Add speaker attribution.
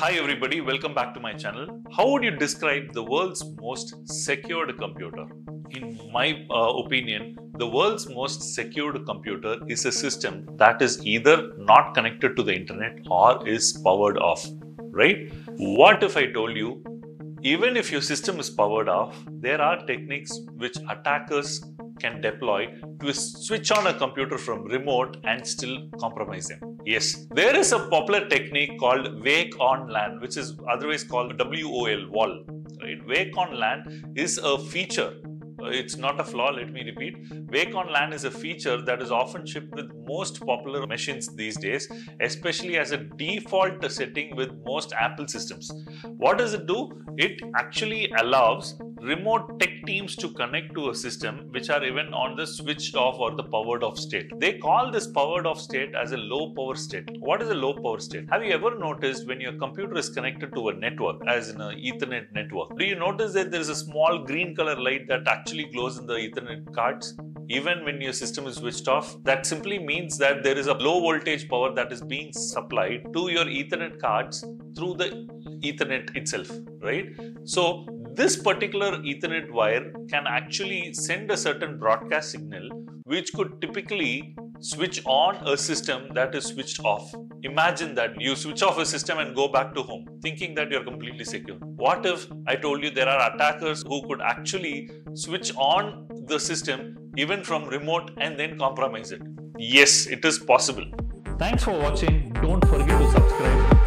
Speaker 1: Hi everybody, welcome back to my channel. How would you describe the world's most secured computer? In my uh, opinion, the world's most secured computer is a system that is either not connected to the internet or is powered off, right? What if I told you even if your system is powered off, there are techniques which attackers can deploy to switch on a computer from remote and still compromise them. Yes, there is a popular technique called wake on LAN, which is otherwise called WOL, wall. Right? Wake on LAN is a feature it's not a flaw, let me repeat. Wake on LAN is a feature that is often shipped with most popular machines these days, especially as a default setting with most Apple systems. What does it do? It actually allows remote tech teams to connect to a system which are even on the switched off or the powered off state. They call this powered off state as a low power state. What is a low power state? Have you ever noticed when your computer is connected to a network, as in an Ethernet network, do you notice that there is a small green color light that actually glows in the Ethernet cards? Even when your system is switched off, that simply means that there is a low voltage power that is being supplied to your Ethernet cards through the Ethernet itself, right? So this particular Ethernet wire can actually send a certain broadcast signal which could typically switch on a system that is switched off. Imagine that you switch off a system and go back to home thinking that you're completely secure. What if I told you there are attackers who could actually switch on the system even from remote and then compromise it? Yes, it is possible. Thanks for watching. Don't forget to subscribe.